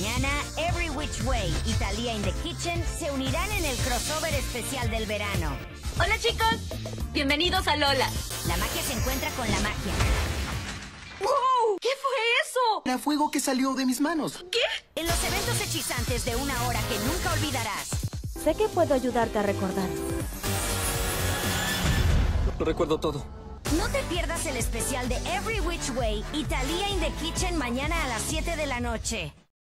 Mañana, Every Which Way y in the Kitchen se unirán en el crossover especial del verano. Hola chicos, bienvenidos a Lola. La magia se encuentra con la magia. ¡Wow! ¿Qué fue eso? Era fuego que salió de mis manos. ¿Qué? En los eventos hechizantes de una hora que nunca olvidarás. Sé que puedo ayudarte a recordar. Recuerdo todo. No te pierdas el especial de Every Which Way y Thalia in the Kitchen mañana a las 7 de la noche.